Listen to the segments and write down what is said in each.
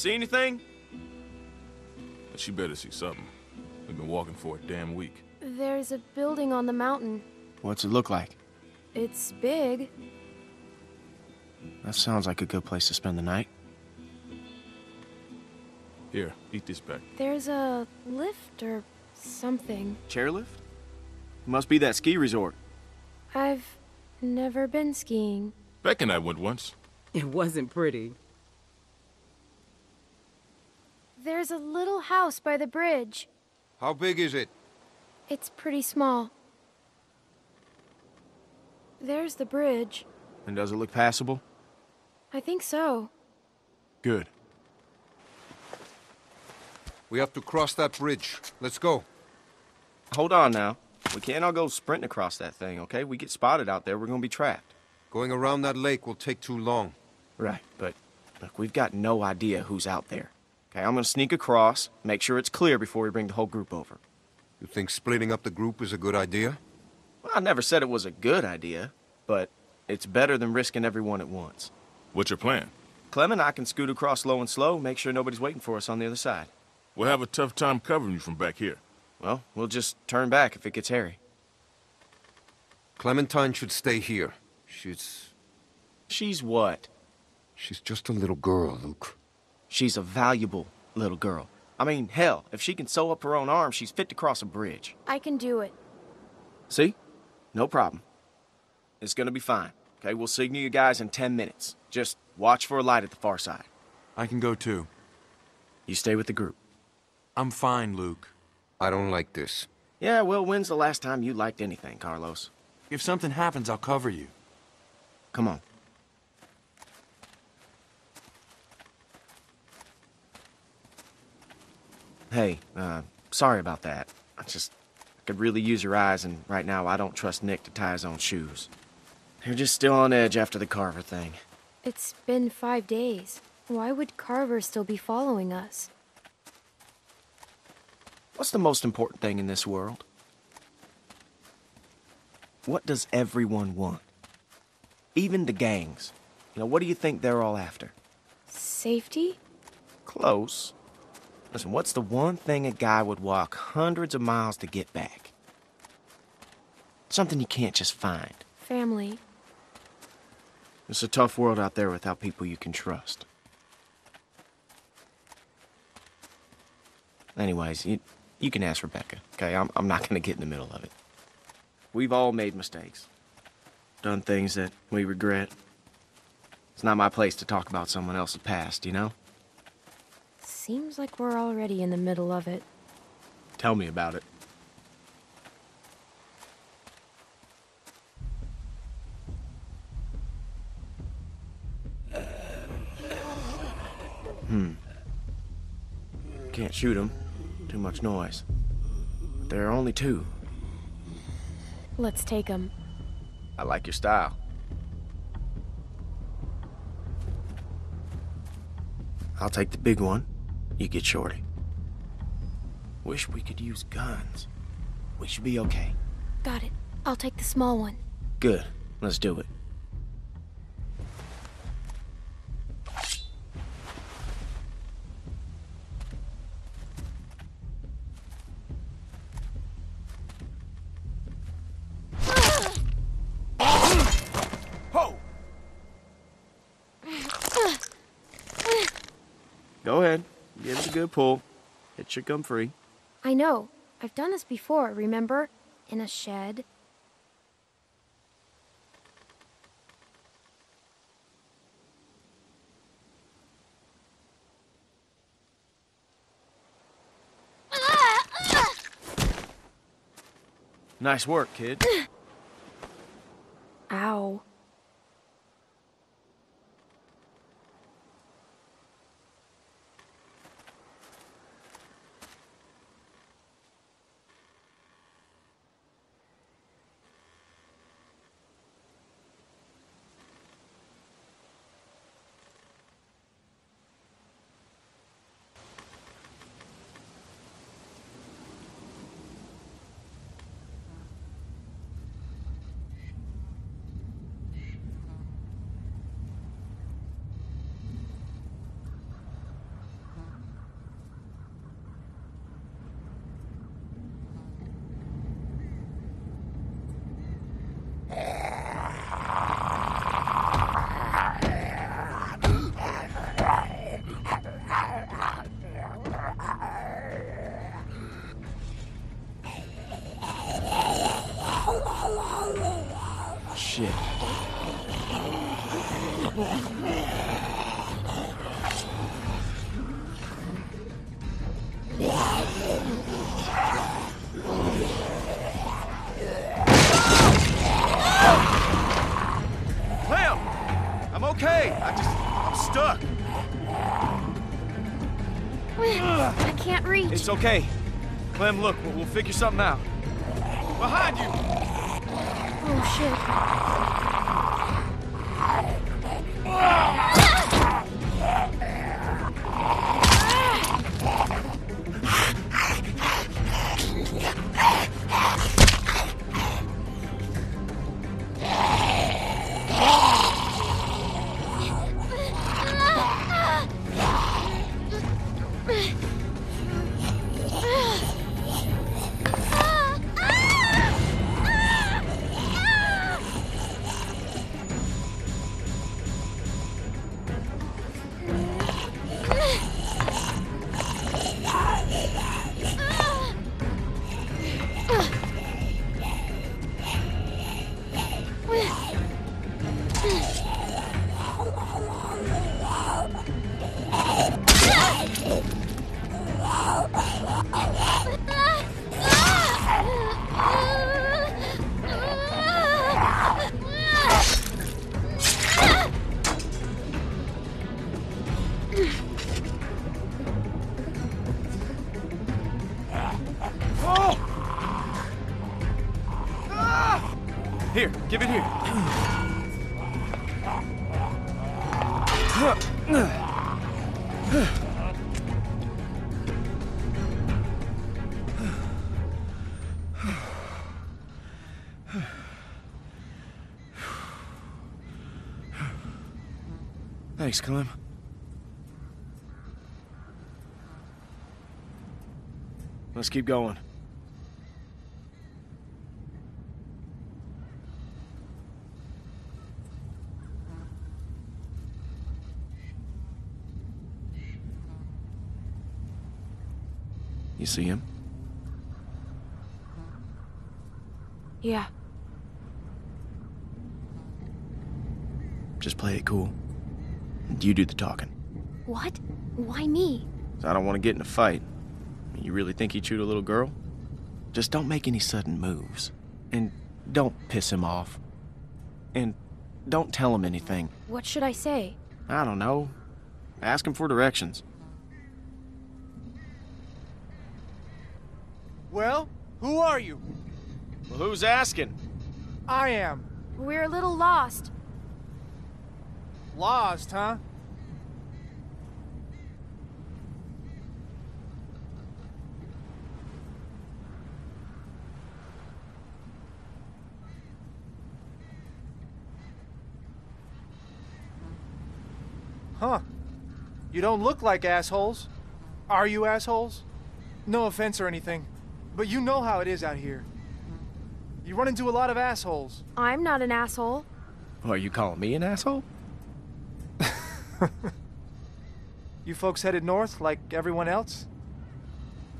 See anything? But she better see something. We've been walking for a damn week. There's a building on the mountain. What's it look like? It's big. That sounds like a good place to spend the night. Here, eat this back. There's a lift or something. Chairlift? Must be that ski resort. I've never been skiing. Beck and I went once. It wasn't pretty. There's a little house by the bridge. How big is it? It's pretty small. There's the bridge. And does it look passable? I think so. Good. We have to cross that bridge. Let's go. Hold on now. We can't all go sprinting across that thing, okay? We get spotted out there, we're gonna be trapped. Going around that lake will take too long. Right, but look, we've got no idea who's out there. Okay, I'm gonna sneak across, make sure it's clear before we bring the whole group over. You think splitting up the group is a good idea? Well, I never said it was a good idea, but it's better than risking everyone at once. What's your plan? Clem and I can scoot across low and slow, make sure nobody's waiting for us on the other side. We'll have a tough time covering you from back here. Well, we'll just turn back if it gets hairy. Clementine should stay here. She's... She's what? she's just a little girl, Luke. She's a valuable little girl. I mean, hell, if she can sew up her own arm, she's fit to cross a bridge. I can do it. See? No problem. It's gonna be fine. Okay, we'll signal you guys in 10 minutes. Just watch for a light at the far side. I can go too. You stay with the group. I'm fine, Luke. I don't like this. Yeah, well, when's the last time you liked anything, Carlos? If something happens, I'll cover you. Come on. Hey, uh, sorry about that. I just I could really use your eyes, and right now I don't trust Nick to tie his own shoes. They're just still on edge after the Carver thing. It's been five days. Why would Carver still be following us? What's the most important thing in this world? What does everyone want? Even the gangs. You know, what do you think they're all after? Safety? Close. Listen, what's the one thing a guy would walk hundreds of miles to get back? Something you can't just find. Family. It's a tough world out there without people you can trust. Anyways, you, you can ask Rebecca, okay? I'm, I'm not gonna get in the middle of it. We've all made mistakes. Done things that we regret. It's not my place to talk about someone else's past, you know? Seems like we're already in the middle of it. Tell me about it. Hmm. Can't shoot him. Too much noise. But there are only two. Let's take him. I like your style. I'll take the big one. You get Shorty. Wish we could use guns. We should be okay. Got it. I'll take the small one. Good. Let's do it. Give it a good pull. It should come free. I know. I've done this before, remember? In a shed. Ah, ah. Nice work, kid. shit. Clem! I'm okay. I just, I'm stuck. I can't reach. It's okay. Clem, look, we'll, we'll figure something out. Behind you! Oh shit. Thanks, Clem. Let's keep going. You see him? Yeah. Just play it cool. You do the talking. What? Why me? I don't want to get in a fight. You really think he chewed a little girl? Just don't make any sudden moves. And don't piss him off. And don't tell him anything. What should I say? I don't know. Ask him for directions. Well, who are you? Well, who's asking? I am. We're a little lost. Lost, huh? Huh. You don't look like assholes. Are you assholes? No offense or anything, but you know how it is out here. You run into a lot of assholes. I'm not an asshole. Are you calling me an asshole? You folks headed north like everyone else?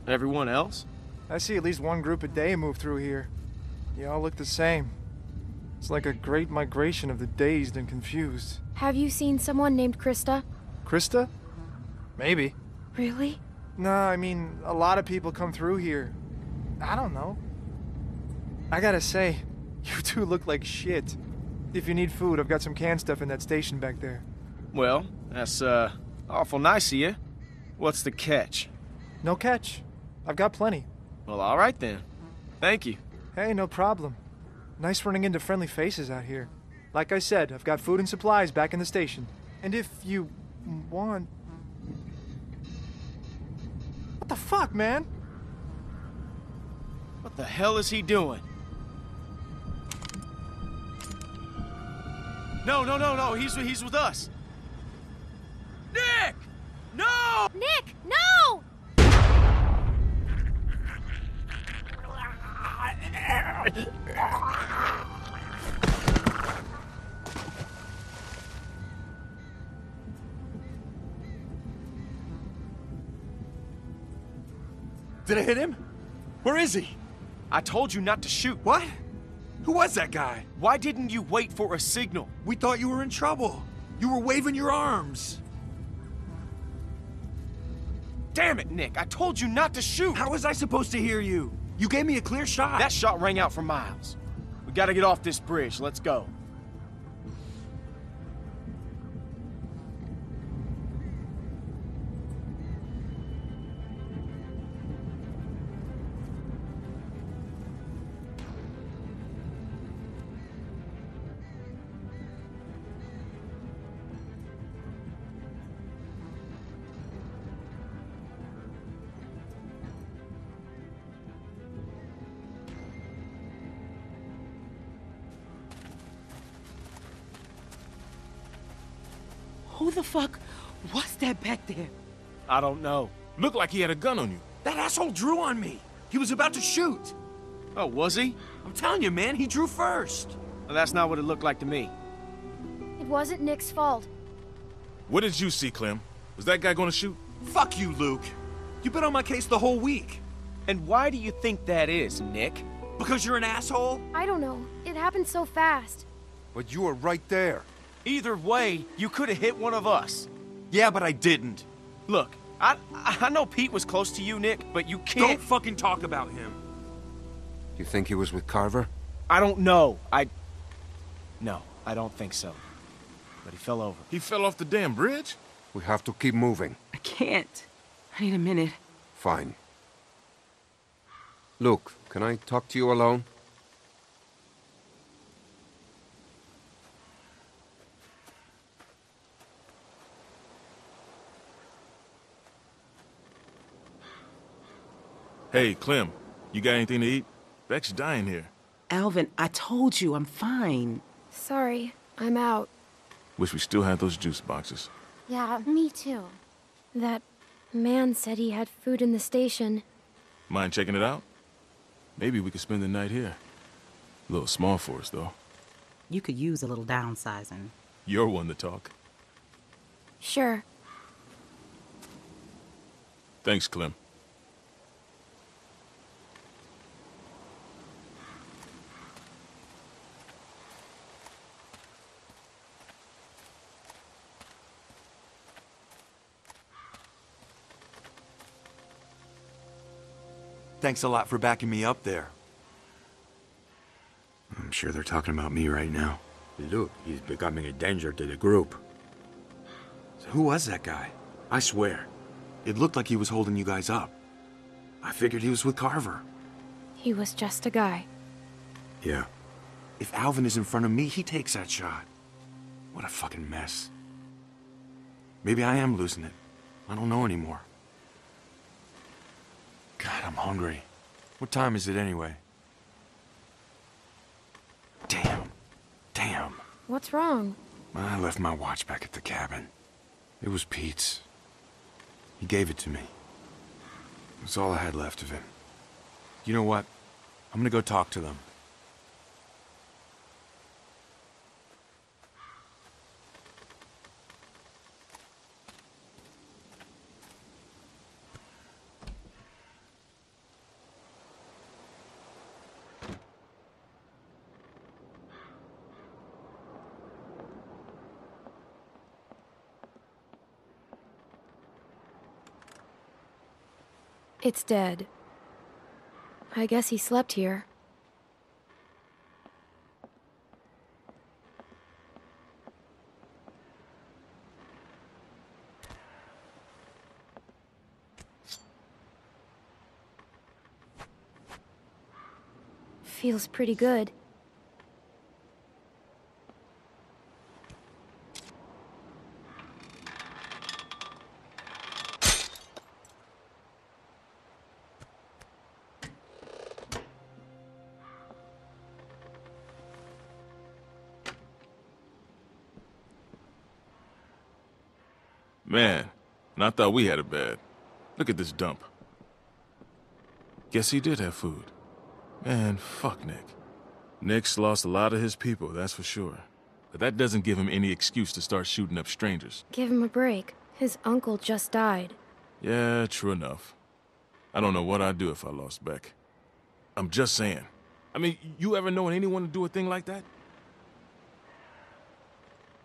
Everyone else? I see at least one group a day move through here. You all look the same. It's like a great migration of the dazed and confused. Have you seen someone named Christa? Christa? Maybe. Really? Nah, I mean, a lot of people come through here. I don't know. I gotta say, you two look like shit. If you need food, I've got some canned stuff in that station back there. Well, that's, uh, awful nice of you. What's the catch? No catch. I've got plenty. Well, all right then. Thank you. Hey, no problem. Nice running into friendly faces out here. Like I said, I've got food and supplies back in the station. And if you want. What the fuck, man? What the hell is he doing? No, no, no, no. He's he's with us. Nick! No! Nick, no! Did I hit him? Where is he? I told you not to shoot. What? Who was that guy? Why didn't you wait for a signal? We thought you were in trouble. You were waving your arms. Damn it, Nick. I told you not to shoot. How was I supposed to hear you? You gave me a clear shot. That shot rang out for miles. We gotta get off this bridge. Let's go. I don't know. Looked like he had a gun on you. That asshole drew on me. He was about to shoot. Oh, was he? I'm telling you, man, he drew first. Well, that's not what it looked like to me. It wasn't Nick's fault. What did you see, Clem? Was that guy gonna shoot? Fuck you, Luke. You've been on my case the whole week. And why do you think that is, Nick? Because you're an asshole? I don't know. It happened so fast. But you were right there. Either way, you could have hit one of us. Yeah, but I didn't. Look, I I know Pete was close to you, Nick, but you can't... can't. fucking talk about him. You think he was with Carver? I don't know. I. No, I don't think so. But he fell over. He fell off the damn bridge? We have to keep moving. I can't. I need a minute. Fine. Luke, can I talk to you alone? Hey, Clem, you got anything to eat? Beck's dying here. Alvin, I told you I'm fine. Sorry, I'm out. Wish we still had those juice boxes. Yeah, me too. That man said he had food in the station. Mind checking it out? Maybe we could spend the night here. A little small for us, though. You could use a little downsizing. You're one to talk. Sure. Thanks, Clem. Thanks a lot for backing me up there. I'm sure they're talking about me right now. Look, he's becoming a danger to the group. So who was that guy? I swear. It looked like he was holding you guys up. I figured he was with Carver. He was just a guy. Yeah. If Alvin is in front of me, he takes that shot. What a fucking mess. Maybe I am losing it. I don't know anymore. God, I'm hungry. What time is it anyway? Damn. Damn. What's wrong? I left my watch back at the cabin. It was Pete's. He gave it to me. It's all I had left of him. You know what? I'm gonna go talk to them. It's dead. I guess he slept here. Feels pretty good. Thought we had it bad. Look at this dump. Guess he did have food. Man, fuck Nick. Nick's lost a lot of his people, that's for sure. But that doesn't give him any excuse to start shooting up strangers. Give him a break. His uncle just died. Yeah, true enough. I don't know what I'd do if I lost Beck. I'm just saying, I mean, you ever known anyone to do a thing like that?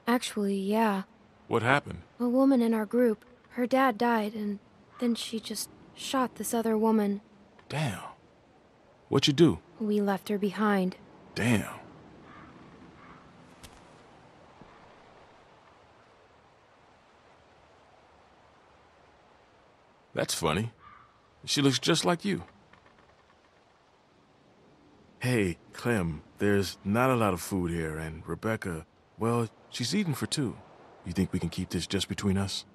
Actually, yeah. What happened? A woman in our group. Her dad died, and then she just shot this other woman. Damn. What you do? We left her behind. Damn. That's funny. She looks just like you. Hey, Clem, there's not a lot of food here, and Rebecca, well, she's eating for two. You think we can keep this just between us?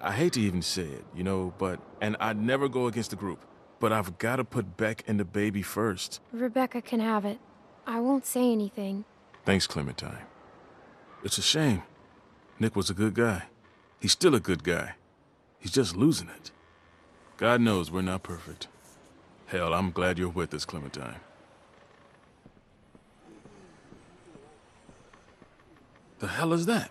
I hate to even say it, you know, but, and I'd never go against the group, but I've got to put Beck and the baby first. Rebecca can have it. I won't say anything. Thanks, Clementine. It's a shame. Nick was a good guy. He's still a good guy. He's just losing it. God knows we're not perfect. Hell, I'm glad you're with us, Clementine. The hell is that?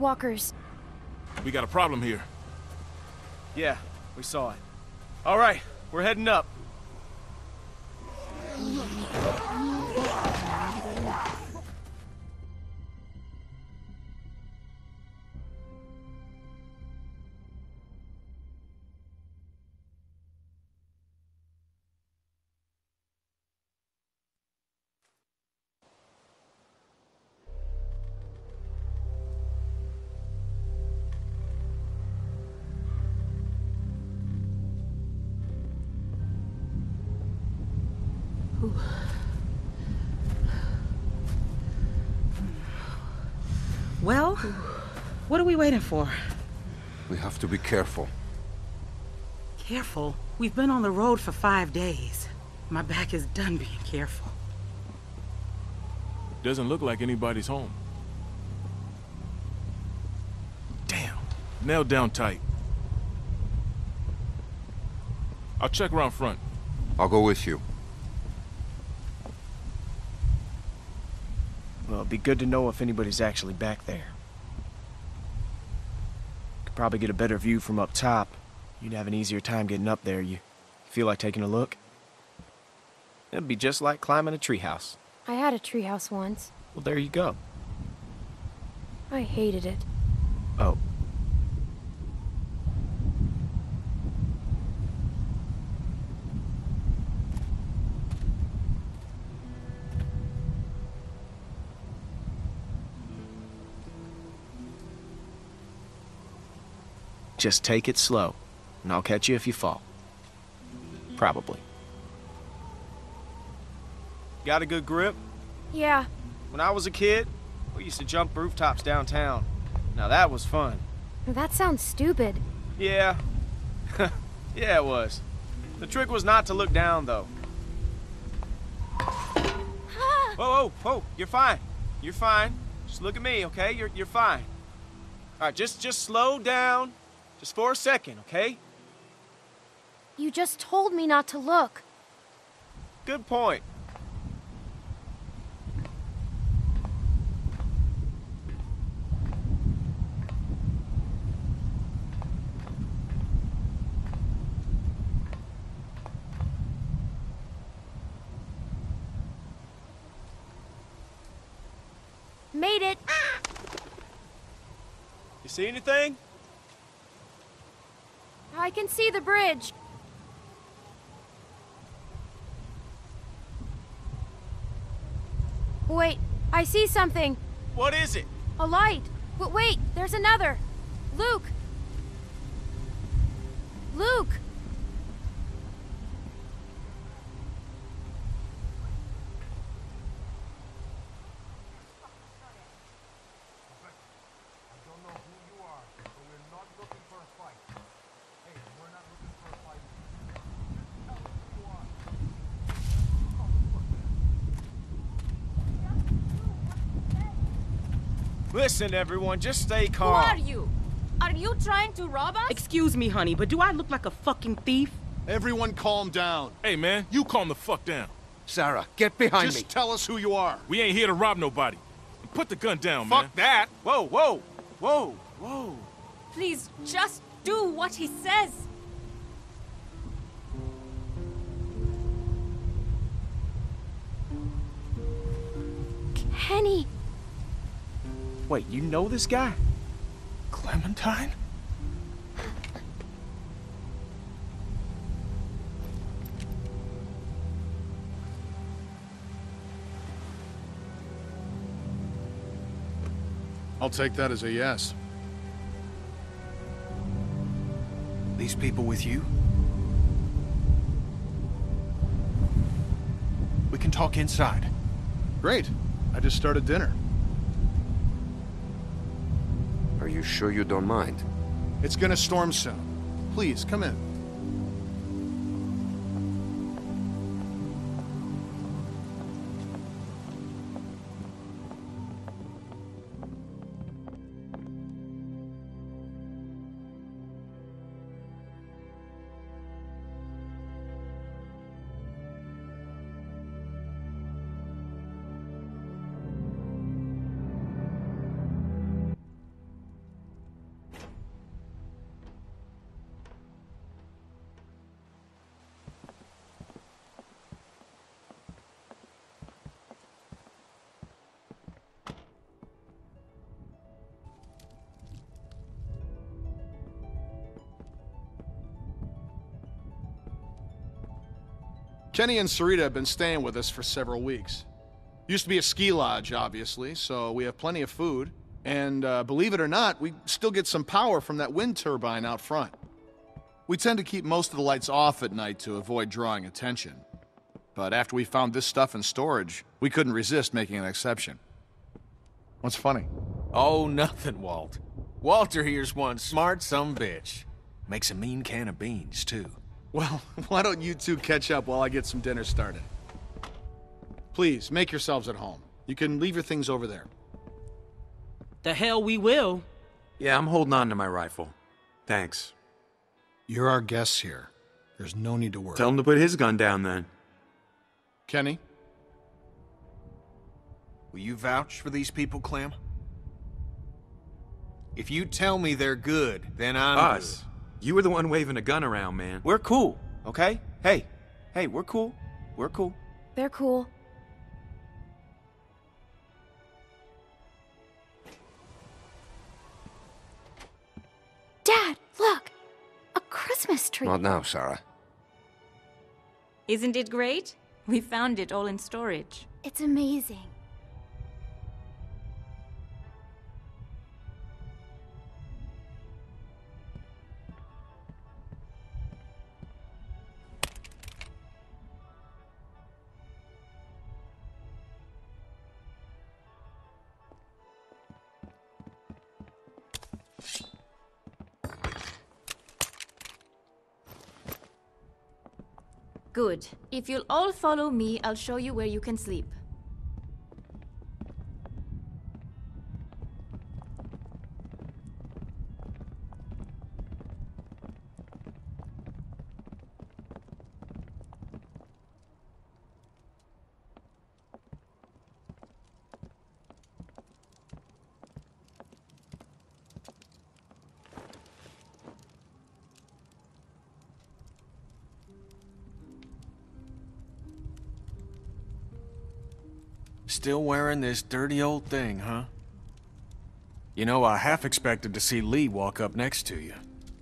Walkers. We got a problem here. Yeah, we saw it. All right, we're heading up. Waiting for? We have to be careful. Careful. We've been on the road for five days. My back is done being careful. Doesn't look like anybody's home. Damn. Nailed down tight. I'll check around front. I'll go with you. Well, it'd be good to know if anybody's actually back there. Probably get a better view from up top. You'd have an easier time getting up there. You feel like taking a look? It'd be just like climbing a treehouse. I had a treehouse once. Well, there you go. I hated it. Oh. Just take it slow, and I'll catch you if you fall. Probably. Got a good grip? Yeah, When I was a kid, we used to jump rooftops downtown. Now that was fun. that sounds stupid. Yeah. yeah, it was. The trick was not to look down, though. whoa, whoa, whoa, you're fine. You're fine. Just look at me, okay? You're, you're fine. All right, just, just slow down. Just for a second, okay? You just told me not to look. Good point. Made it. You see anything? I can see the bridge. Wait, I see something. What is it? A light. But wait, there's another. Luke. Luke. Listen, everyone, just stay calm. Who are you? Are you trying to rob us? Excuse me, honey, but do I look like a fucking thief? Everyone calm down. Hey, man, you calm the fuck down. Sarah, get behind Just me. Just tell us who you are. We ain't here to rob nobody. Put the gun down, Fuck man. Fuck that. Whoa, whoa, whoa, whoa. Please, just do what he says. Kenny! Wait, you know this guy? Clementine? I'll take that as a yes. These people with you? We can talk inside. Great. I just started dinner. You sure you don't mind? It's gonna storm soon. Please, come in. Kenny and Sarita have been staying with us for several weeks. Used to be a ski lodge, obviously, so we have plenty of food. And uh, believe it or not, we still get some power from that wind turbine out front. We tend to keep most of the lights off at night to avoid drawing attention. But after we found this stuff in storage, we couldn't resist making an exception. What's funny? Oh, nothing, Walt. Walter here's one smart some bitch. Makes a mean can of beans, too. Well, why don't you two catch up while I get some dinner started? Please, make yourselves at home. You can leave your things over there. The hell we will. Yeah, I'm holding on to my rifle. Thanks. You're our guests here. There's no need to worry. Tell him to put his gun down then. Kenny? Will you vouch for these people, Clem? If you tell me they're good, then I'm Us. good. You were the one waving a gun around, man. We're cool, okay? Hey, hey, we're cool. We're cool. They're cool. Dad, look! A Christmas tree! Not now, Sarah. Isn't it great? We found it all in storage. It's amazing. Good. If you'll all follow me, I'll show you where you can sleep. Still wearing this dirty old thing, huh? You know, I half expected to see Lee walk up next to you.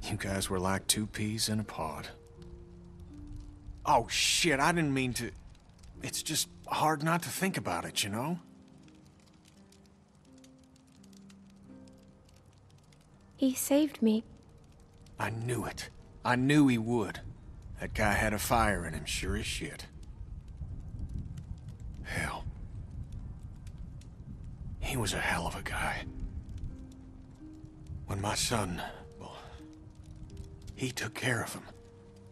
You guys were like two peas in a pod. Oh, shit, I didn't mean to... It's just hard not to think about it, you know? He saved me. I knew it. I knew he would. That guy had a fire in him, sure as shit. Hell. He was a hell of a guy. When my son, well, he took care of him.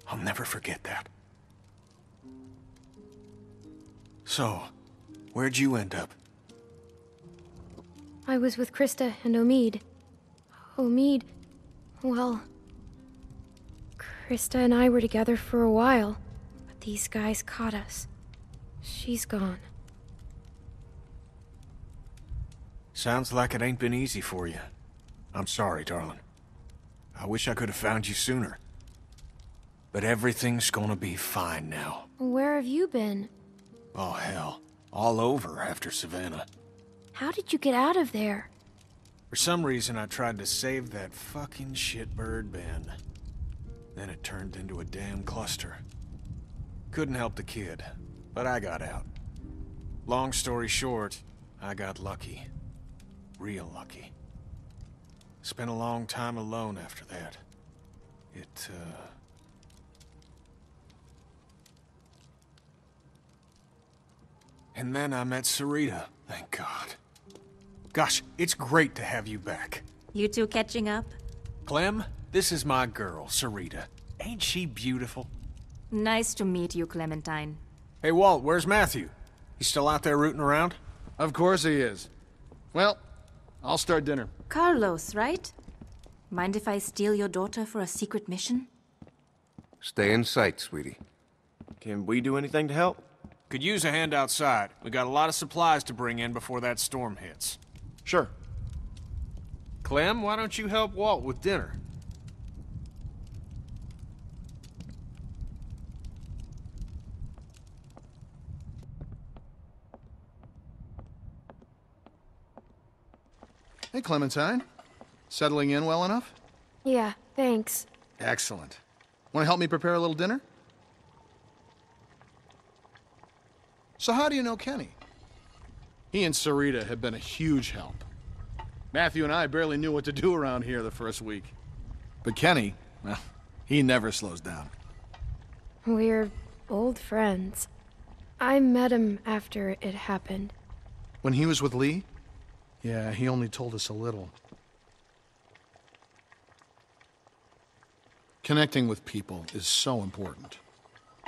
I'll never forget that. So, where'd you end up? I was with Christa and Omid. Omid, well, Christa and I were together for a while, but these guys caught us. She's gone. Sounds like it ain't been easy for you. I'm sorry, darling. I wish I could have found you sooner. But everything's gonna be fine now. Where have you been? Oh, hell. All over after Savannah. How did you get out of there? For some reason, I tried to save that fucking shitbird Ben. Then it turned into a damn cluster. Couldn't help the kid, but I got out. Long story short, I got lucky. Real lucky. Spent a long time alone after that. It, uh... And then I met Sarita, thank God. Gosh, it's great to have you back. You two catching up? Clem, this is my girl, Sarita. Ain't she beautiful? Nice to meet you, Clementine. Hey, Walt, where's Matthew? He's still out there rooting around? Of course he is. Well, I'll start dinner. Carlos, right? Mind if I steal your daughter for a secret mission? Stay in sight, sweetie. Can we do anything to help? Could use a hand outside. We got a lot of supplies to bring in before that storm hits. Sure. Clem, why don't you help Walt with dinner? Clementine. Settling in well enough? Yeah, thanks. Excellent. Want to help me prepare a little dinner? So how do you know Kenny? He and Sarita have been a huge help. Matthew and I barely knew what to do around here the first week. But Kenny, well, he never slows down. We're old friends. I met him after it happened. When he was with Lee? Yeah, he only told us a little. Connecting with people is so important.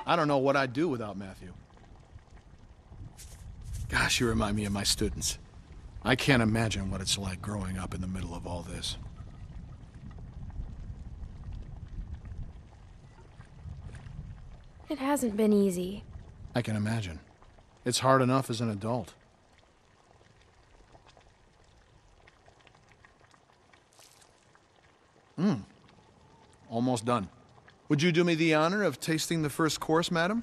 I don't know what I'd do without Matthew. Gosh, you remind me of my students. I can't imagine what it's like growing up in the middle of all this. It hasn't been easy. I can imagine. It's hard enough as an adult. Hmm. Almost done. Would you do me the honor of tasting the first course, madam?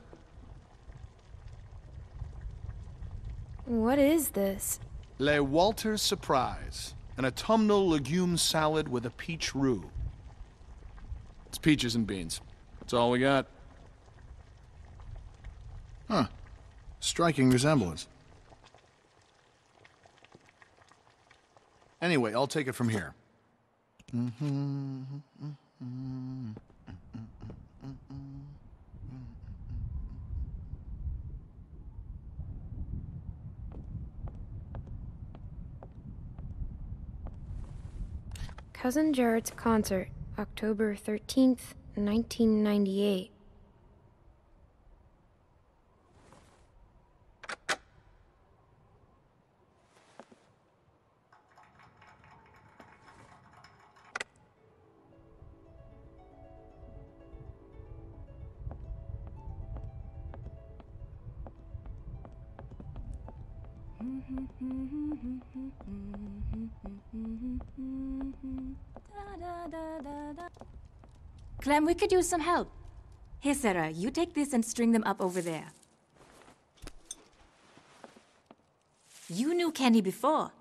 What is this? Le Walter Surprise, an autumnal legume salad with a peach roux. It's peaches and beans. That's all we got. Huh. Striking resemblance. Anyway, I'll take it from here. Cousin Jared's concert, October 13th, 1998. Clem, we could use some help. Here, Sarah, you take this and string them up over there. You knew Kenny before.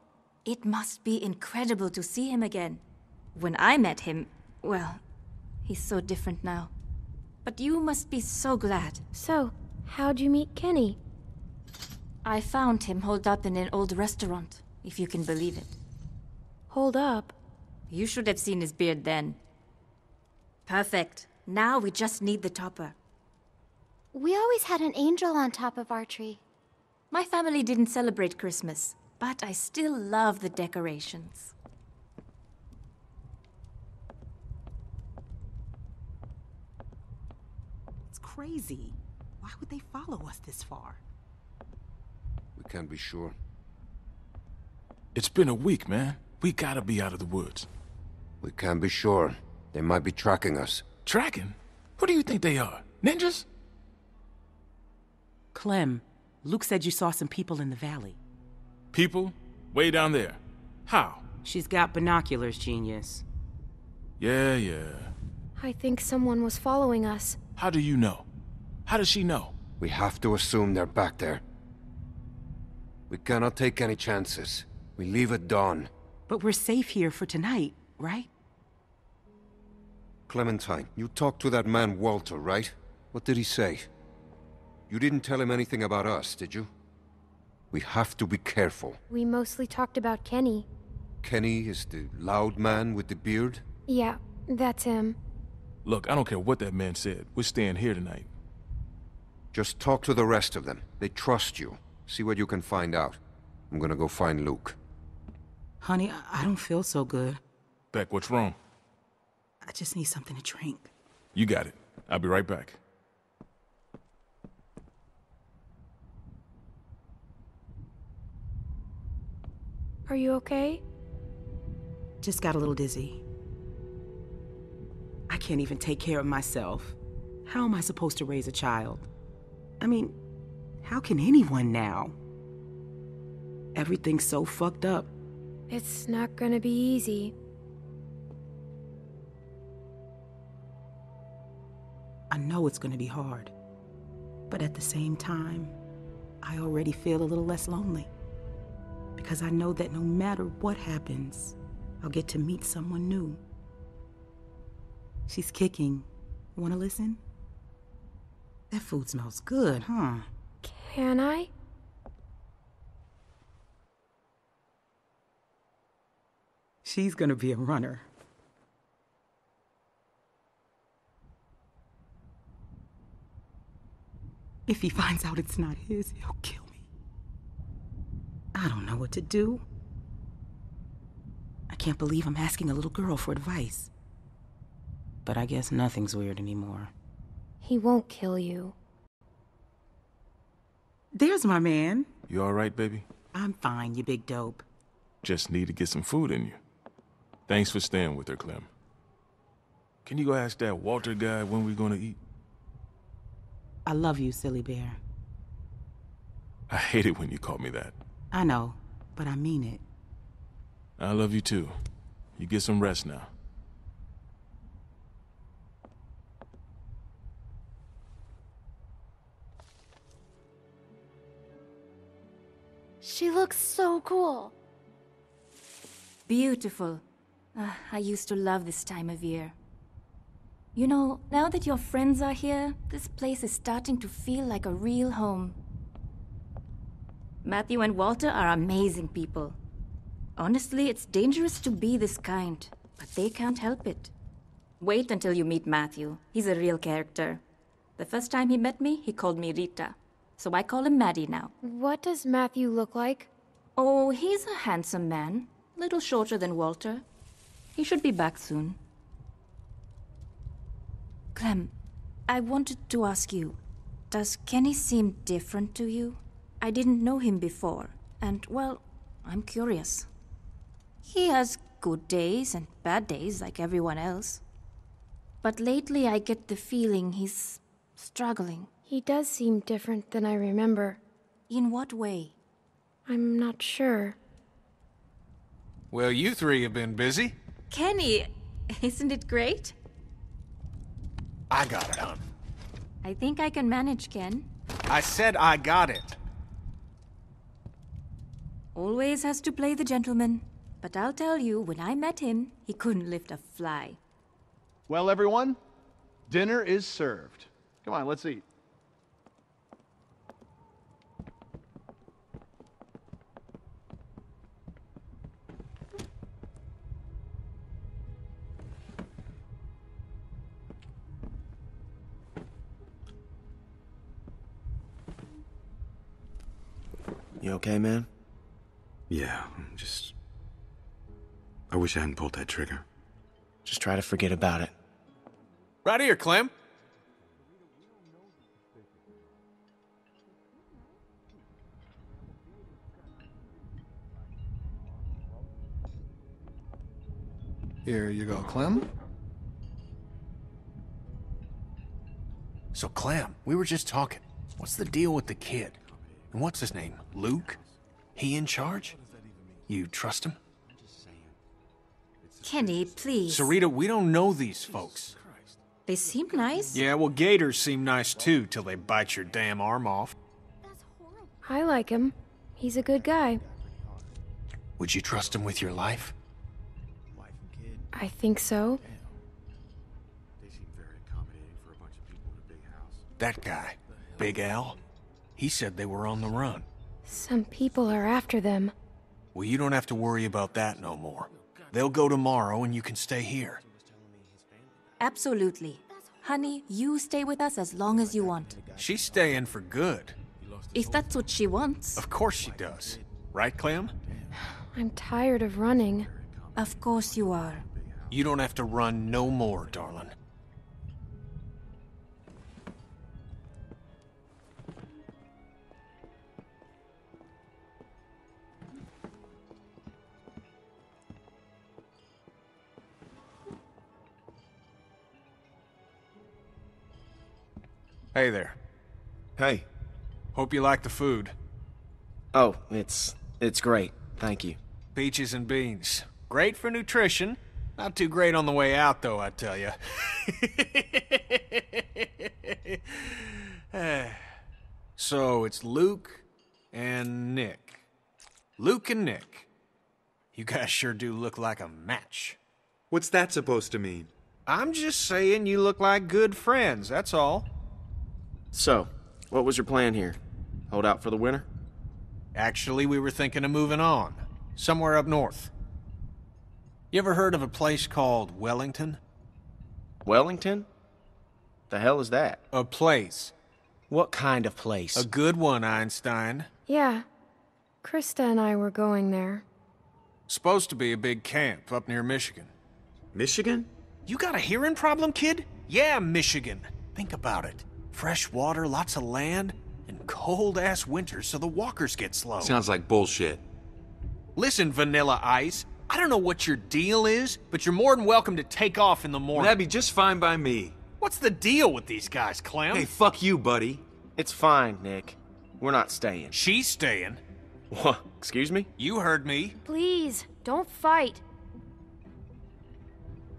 It must be incredible to see him again. When I met him, well, he's so different now. But you must be so glad. So, how'd you meet Kenny? I found him holed up in an old restaurant, if you can believe it. Hold up. You should have seen his beard then. Perfect. Now we just need the topper. We always had an angel on top of our tree. My family didn't celebrate Christmas, but I still love the decorations. It's crazy. Why would they follow us this far? We can't be sure. It's been a week, man. We gotta be out of the woods. We can't be sure. They might be tracking us. Tracking? Who do you think they are? Ninjas? Clem, Luke said you saw some people in the valley. People? Way down there. How? She's got binoculars, genius. Yeah, yeah. I think someone was following us. How do you know? How does she know? We have to assume they're back there. We cannot take any chances. We leave at dawn. But we're safe here for tonight, right? Clementine, you talked to that man Walter, right? What did he say? You didn't tell him anything about us, did you? We have to be careful. We mostly talked about Kenny. Kenny is the loud man with the beard? Yeah, that's him. Look, I don't care what that man said. We're staying here tonight. Just talk to the rest of them. They trust you. See what you can find out. I'm gonna go find Luke. Honey, I, I don't feel so good. Beck, what's wrong? I just need something to drink. You got it. I'll be right back. Are you okay? Just got a little dizzy. I can't even take care of myself. How am I supposed to raise a child? I mean, how can anyone now? Everything's so fucked up. It's not gonna be easy. I know it's gonna be hard. But at the same time, I already feel a little less lonely. Because I know that no matter what happens, I'll get to meet someone new. She's kicking. Wanna listen? That food smells good, huh? Can I? She's gonna be a runner. If he finds out it's not his, he'll kill me. I don't know what to do. I can't believe I'm asking a little girl for advice. But I guess nothing's weird anymore. He won't kill you. There's my man. You alright, baby? I'm fine, you big dope. Just need to get some food in you. Thanks for staying with her, Clem. Can you go ask that Walter guy when we're gonna eat? I love you, silly bear. I hate it when you call me that. I know, but I mean it. I love you too. You get some rest now. She looks so cool. Beautiful. Ah, I used to love this time of year. You know, now that your friends are here, this place is starting to feel like a real home. Matthew and Walter are amazing people. Honestly, it's dangerous to be this kind, but they can't help it. Wait until you meet Matthew. He's a real character. The first time he met me, he called me Rita. So I call him Maddie now. What does Matthew look like? Oh, he's a handsome man. Little shorter than Walter. He should be back soon. Clem, I wanted to ask you, does Kenny seem different to you? I didn't know him before, and well, I'm curious. He has good days and bad days like everyone else. But lately I get the feeling he's struggling. He does seem different than I remember. In what way? I'm not sure. Well, you three have been busy. Kenny, isn't it great? I got it, hon. I think I can manage, Ken. I said I got it. Always has to play the gentleman. But I'll tell you, when I met him, he couldn't lift a fly. Well, everyone, dinner is served. Come on, let's eat. You okay, man? Yeah, I'm just. I wish I hadn't pulled that trigger. Just try to forget about it. Right here, Clem. Here you go, Clem. So, Clem, we were just talking. What's the deal with the kid? And what's his name? Luke? He in charge? You trust him? Kenny, please. Sarita, we don't know these folks. They seem nice. Yeah, well, gators seem nice too till they bite your damn arm off. I like him. He's a good guy. Would you trust him with your life? I think so. That guy, Big Al, he said they were on the run. Some people are after them. Well, you don't have to worry about that no more. They'll go tomorrow and you can stay here. Absolutely. Honey, you stay with us as long as you want. She's staying for good. If that's what she wants. Of course she does. Right, Clem? I'm tired of running. Of course you are. You don't have to run no more, darling. Hey there. Hey. Hope you like the food. Oh, it's it's great. Thank you. Peaches and beans. Great for nutrition. Not too great on the way out, though, I tell you. so it's Luke and Nick. Luke and Nick. You guys sure do look like a match. What's that supposed to mean? I'm just saying you look like good friends, that's all. So, what was your plan here? Hold out for the winter? Actually, we were thinking of moving on. Somewhere up north. You ever heard of a place called Wellington? Wellington? The hell is that? A place. What kind of place? A good one, Einstein. Yeah. Christa and I were going there. Supposed to be a big camp up near Michigan. Michigan? You got a hearing problem, kid? Yeah, Michigan. Think about it. Fresh water, lots of land, and cold ass winters so the walkers get slow. Sounds like bullshit. Listen, Vanilla Ice, I don't know what your deal is, but you're more than welcome to take off in the morning. That'd be just fine by me. What's the deal with these guys, Clem? Hey, fuck you, buddy. It's fine, Nick. We're not staying. She's staying. What? Excuse me? You heard me. Please, don't fight.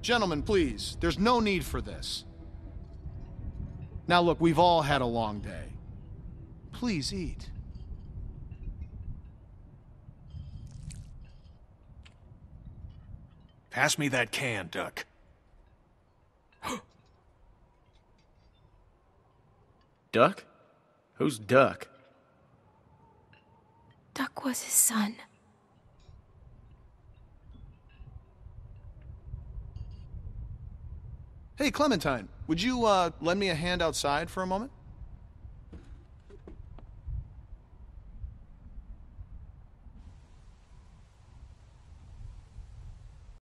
Gentlemen, please, there's no need for this. Now look, we've all had a long day. Please eat. Pass me that can, Duck. Duck? Who's Duck? Duck was his son. Hey, Clementine, would you uh, lend me a hand outside for a moment?